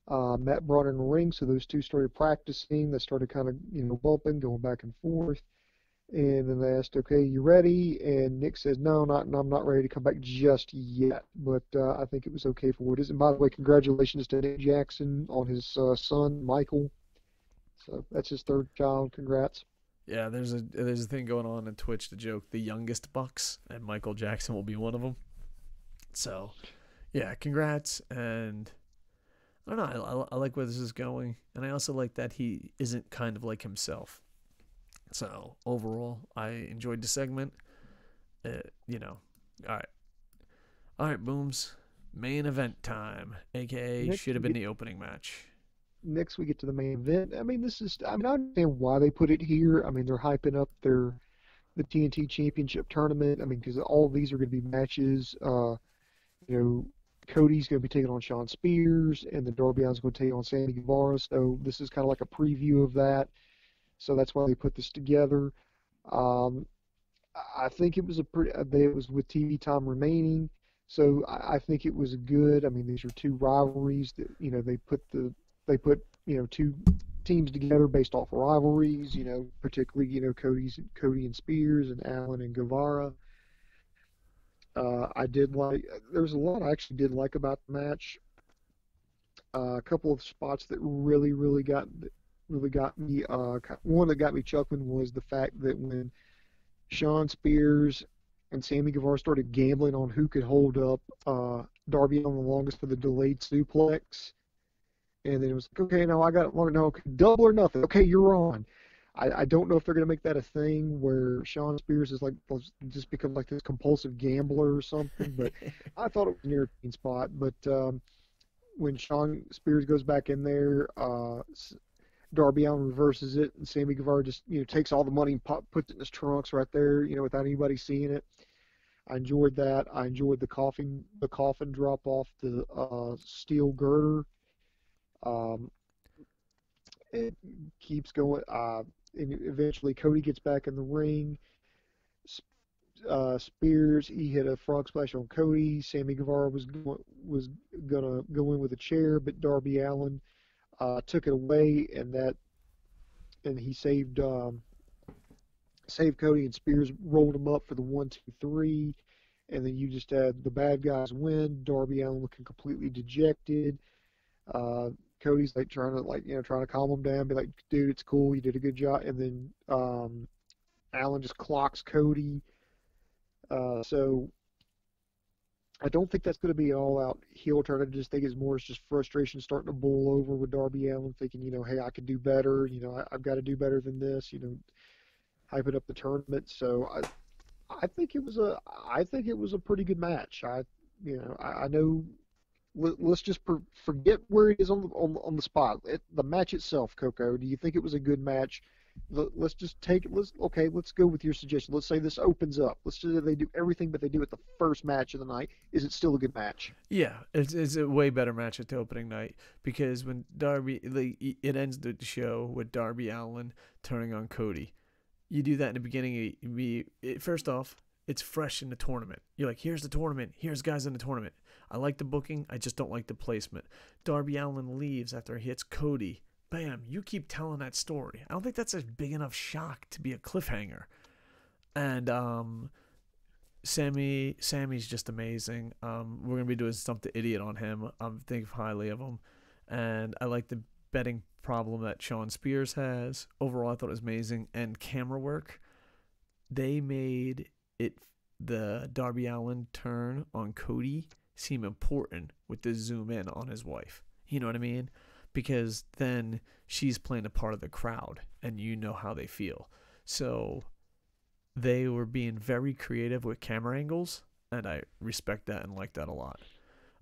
Uh, Matt brought in the ring, so those two started practicing. They started kind of, you know, bumping, going back and forth. And then they asked, "Okay, you ready?" And Nick says, "No, not. I'm not ready to come back just yet." But uh, I think it was okay for what it is. And by the way, congratulations to Nick Jackson on his uh, son Michael. So that's his third child. Congrats. Yeah, there's a there's a thing going on on Twitch to joke the youngest bucks, and Michael Jackson will be one of them. So, yeah, congrats, and I don't know, I, I, I like where this is going, and I also like that he isn't kind of like himself. So overall, I enjoyed the segment. Uh, you know, all right, all right, booms, main event time, aka should have been the opening match. Next we get to the main event. I mean, this is, I mean, I understand why they put it here. I mean, they're hyping up their, the TNT Championship tournament. I mean, because all these are going to be matches. Uh, you know, Cody's going to be taking on Shawn Spears, and then Darby Allin's going to take on Sammy Guevara. So this is kind of like a preview of that. So that's why they put this together. Um, I think it was a pretty. uh, It was with TV time remaining, so I, I think it was good. I mean, these are two rivalries that you know they put the they put you know two teams together based off of rivalries. You know, particularly you know Cody's Cody and Spears and Allin and Guevara. Uh, I did like. There's a lot I actually did like about the match. Uh, a couple of spots that really, really got really got me. Uh, one that got me chuckling was the fact that when Shawn Spears and Sammy Guevara started gambling on who could hold up uh, Darby on the longest for the delayed suplex. And then it was like, okay, now I got it. No, okay, double or nothing. Okay, you're on. I, I don't know if they're going to make that a thing where Shawn Spears is like just become like this compulsive gambler or something. But I thought it was an irritating spot. But um, when Shawn Spears goes back in there, uh, Darby Allin reverses it, and Sammy Guevara just you know takes all the money and pop, puts it in his trunks right there, you know, without anybody seeing it. I enjoyed that. I enjoyed the coffin the coffin drop off the uh, steel girder. Um, it keeps going. Uh, and eventually, Cody gets back in the ring. Uh, Spears he hit a frog splash on Cody. Sammy Guevara was go- was gonna go in with a chair, but Darby Allin uh, took it away, and that and he saved um, saved Cody and Spears rolled him up for the one, two, three, and then you just had the bad guys win. Darby Allin looking completely dejected. Uh, Cody's like trying to like you know trying to calm him down, be like, dude, it's cool, you did a good job, and then um, Allin just clocks Cody. Uh, so I don't think that's going to be an all-out heel turn. I just think it's more it's just frustration starting to boil over with Darby Allin, thinking, you know, hey, I could do better. You know, I, have got to do better than this. You know, hyping up the tournament. So I, I think it was a, I think it was a pretty good match. I, you know, I, I know. Let, us just per, forget where it is on the on, on the spot. It, the match itself, Koco. Do you think it was a good match? let's just take it. Let's okay. Let's go with your suggestion. Let's say this opens up. Let's say they do everything, but they do it the first match of the night. Is it still a good match? Yeah, it's, it's a way better match at the opening night because when Darby, like, it ends the show with Darby Allin turning on Cody. You do that in the beginning. It, first off, it's fresh in the tournament. You're like, here's the tournament. Here's guys in the tournament. I like the booking. I just don't like the placement. Darby Allin leaves after he hits Cody bam, you keep telling that story. I don't think that's a big enough shock to be a cliffhanger. And um, Sammy, Sammy's just amazing. Um, we're gonna be doing something idiot on him. I'm thinking highly of him, and I like the betting problem that Shawn Spears has. Overall, I thought it was amazing. And camera work, they made it the Darby Allin turn on Cody seem important with the zoom in on his wife. You know what I mean? because then she's playing a part of the crowd and you know how they feel. So they were being very creative with camera angles and I respect that and like that a lot.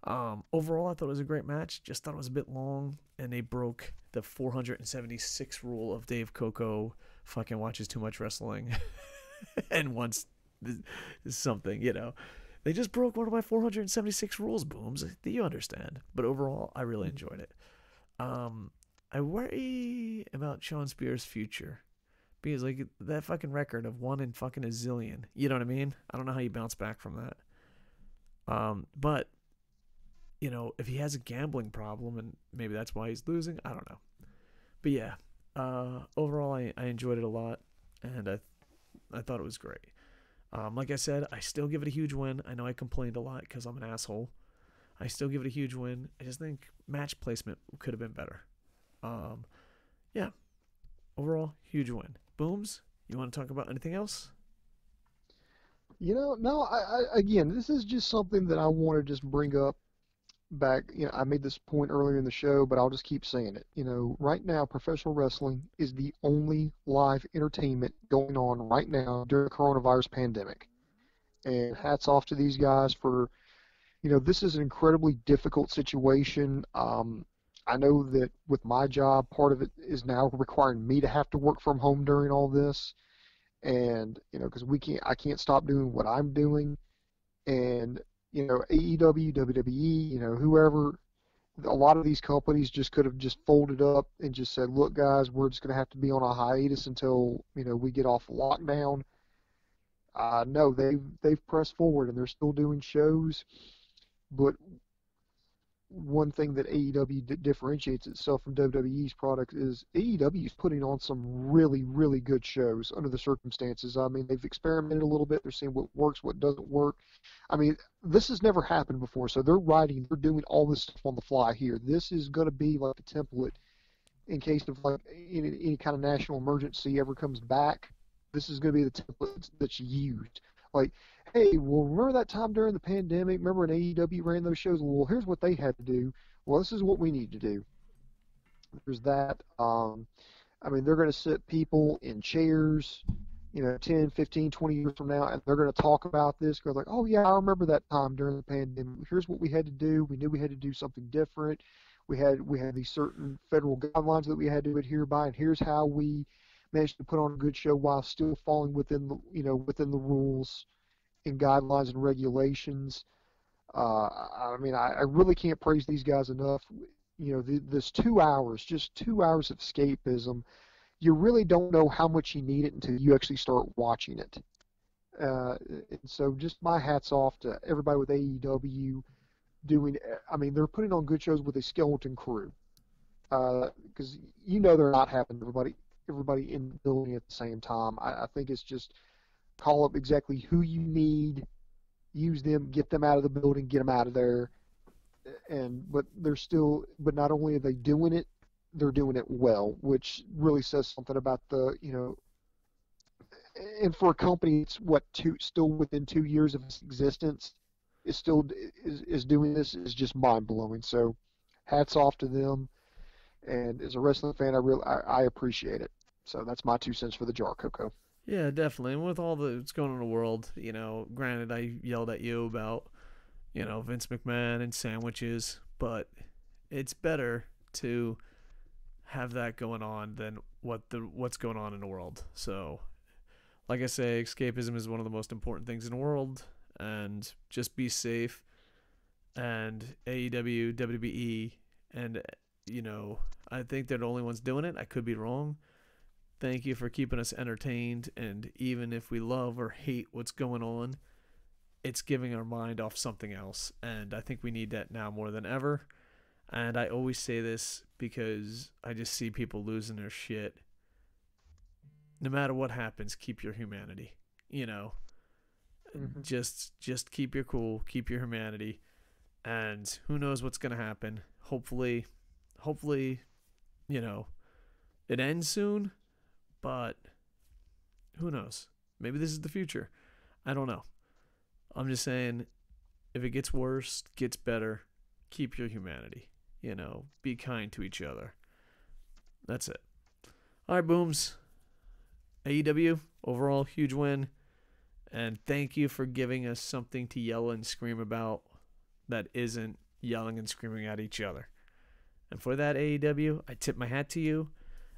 Um, overall, I thought it was a great match. Just thought it was a bit long, and they broke the 476 rule of Dave Koco fucking watches too much wrestling and wants something, you know. They just broke one of my 476 rules, booms. Do you understand? But overall, I really enjoyed it. Um, I worry about Shawn Spears' future because like that fucking record of one in fucking a zillion. You know what I mean? I don't know how you bounce back from that. Um, but you know, if he has a gambling problem and maybe that's why he's losing, I don't know. But yeah, uh, overall, I, I enjoyed it a lot, and I I thought it was great. Um, like I said, I still give it a huge win. I know I complained a lot because I'm an asshole. I still give it a huge win. I just think match placement could have been better. Um, yeah. Overall, huge win. Booms, you want to talk about anything else? You know, no. I, I again, this is just something that I want to just bring up. Back, you know, I made this point earlier in the show, but I'll just keep saying it. You know, right now, professional wrestling is the only live entertainment going on right now during the coronavirus pandemic. And hats off to these guys for you know, this is an incredibly difficult situation. Um, I know that with my job, part of it is now requiring me to have to work from home during all this, and you know, because we can't, I can't stop doing what I'm doing, and you know, AEW, WWE, you know, whoever, a lot of these companies just could have just folded up and just said, look, guys, we're just going to have to be on a hiatus until you know we get off lockdown. Uh, no, they've they've pressed forward and they're still doing shows. But one thing that AEW differentiates itself from WWE's product is AEW is putting on some really, really good shows under the circumstances. I mean, they've experimented a little bit. They're seeing what works, what doesn't work. I mean, this has never happened before. So they're writing, they're doing all this stuff on the fly here. This is going to be like a template in case of like any, any kind of national emergency ever comes back. This is going to be the template that's used. Like hey, well, remember that time during the pandemic? Remember when AEW ran those shows? Well, here's what they had to do. Well, this is what we need to do. There's that. Um, I mean, they're going to sit people in chairs, you know, 10, 15, 20 years from now, and they're going to talk about this. Go like, oh yeah, I remember that time during the pandemic. Here's what we had to do. We knew we had to do something different. We had we had these certain federal guidelines that we had to adhere by, and here's how we managed to put on a good show while still falling within the you know within the rules in guidelines and regulations. Uh, I mean, I, I, really can't praise these guys enough. You know, the, this two hours, just two hours of escapism, you really don't know how much you need it until you actually start watching it. Uh, and so, just my hats off to everybody with AEW doing. I mean, they're putting on good shows with a skeleton crew because uh, you know they're not having everybody everybody in the building at the same time. I, I think it's just call up exactly who you need, use them, get them out of the building, get them out of there. And but they're still, but not only are they doing it, they're doing it well, which really says something about the you know and for a company it's what two still within two years of its existence is still is, is doing this is just mind blowing. So hats off to them. And as a wrestling fan, I really I, I appreciate it. So that's my two cents for the jar, Koco. Yeah, definitely. And with all the what's going on in the world, you know, granted, I yelled at you about, you know, Vince McMahon and sandwiches, but it's better to have that going on than what the what's going on in the world. So, like I say, escapism is one of the most important things in the world, and just be safe. And AEW, WWE, and you know, I think they're the only ones doing it. I could be wrong. Thank you for keeping us entertained. And even if we love or hate what's going on, it's giving our mind off something else. And I think we need that now more than ever. And I always say this because I just see people losing their shit. No matter what happens, keep your humanity. You know, mm-hmm. just just keep your cool, keep your humanity, and who knows what's gonna happen. Hopefully, hopefully, you know, it ends soon, but who knows? Maybe this is the future. I don't know. I'm just saying, if it gets worse, gets better, keep your humanity. You know, be kind to each other. That's it. All right, booms. AEW, overall, huge win. And thank you for giving us something to yell and scream about that isn't yelling and screaming at each other. And for that, AEW, I tip my hat to you.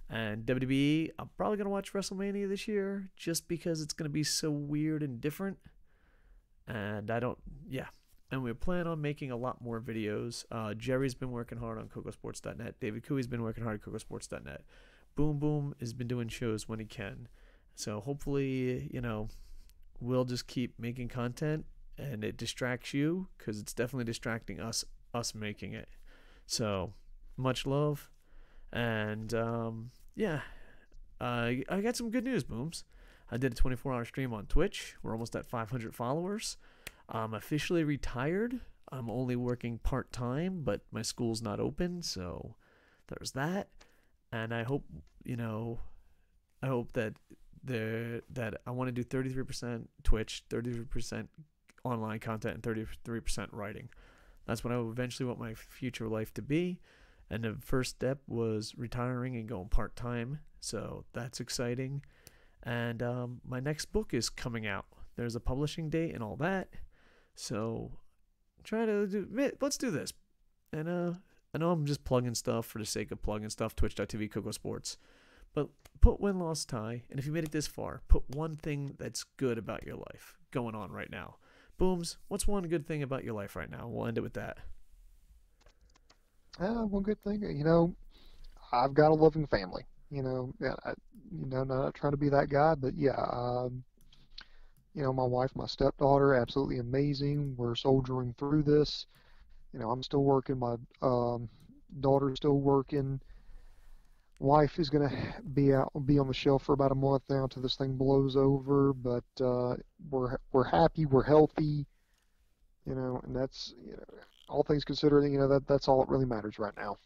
And WWE, I'm probably going to watch WrestleMania this year just because it's going to be so weird and different. And I don't, yeah. And we plan on making a lot more videos. Uh, Jerry's been working hard on KocoSports.net. David Cooey's been working hard at KocoSports.net. Boom Boom has been doing shows when he can. So hopefully, you know, we'll just keep making content and it distracts you because it's definitely distracting us, us making it. So much love. And um, yeah, uh, I got some good news, Booms. I did a 24 hour stream on Twitch. We're almost at 500 followers. I'm officially retired. I'm only working part time, but my school's not open, so there's that. And I hope, you know, I hope that there that I want to do 33% Twitch, 33% online content, and 33% writing. That's what I eventually want my future life to be. And the first step was retiring and going part time. So that's exciting. And um, my next book is coming out. There's a publishing date and all that. So try to do, let's do this. And uh, I know I'm just plugging stuff for the sake of plugging stuff, twitch.tv, Koco Sports. But put win, loss, tie. And if you made it this far, put one thing that's good about your life going on right now. Booms, what's one good thing about your life right now? We'll end it with that. Uh, one good thing, you know, I've got a loving family. You know, I, you know, not trying to be that guy, but yeah, um, you know, my wife, my stepdaughter, absolutely amazing. We're soldiering through this. You know, I'm still working. My um, daughter's still working. Wife is going to be out, be on the shelf for about a month now until this thing blows over. But uh, we're we're happy. We're healthy. You know, and that's you know all things considered, you know that that's all that really matters right now.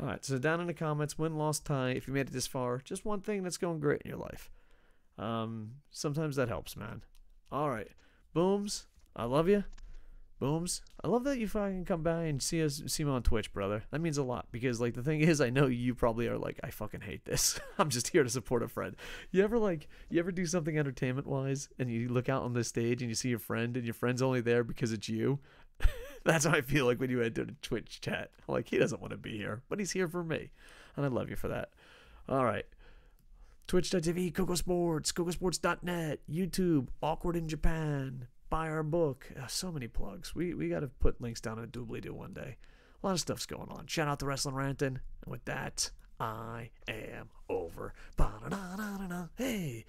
All right, so down in the comments, win, loss, tie. If you made it this far, just one thing that's going great in your life. Um, sometimes that helps, man. All right, booms. I love you. Booms. I love that you fucking come by and see us, see me on Twitch, brother. That means a lot because, like, the thing is, I know you probably are like, I fucking hate this. I'm just here to support a friend. You ever like, you ever do something entertainment wise, and you look out on the stage and you see your friend, and your friend's only there because it's you. That's how I feel like when you enter the Twitch chat. like, he doesn't want to be here, but he's here for me. And I love you for that. All right. Twitch.tv, Koco Sports, KocoSports.net, YouTube, Awkward in Japan, buy our book. Uh, so many plugs. We we got to put links down in a doobly doo one day. A lot of stuff's going on. Shout out to Wrestling Ranting. And with that, I am over. Ba-da-da-da-da-da. Hey,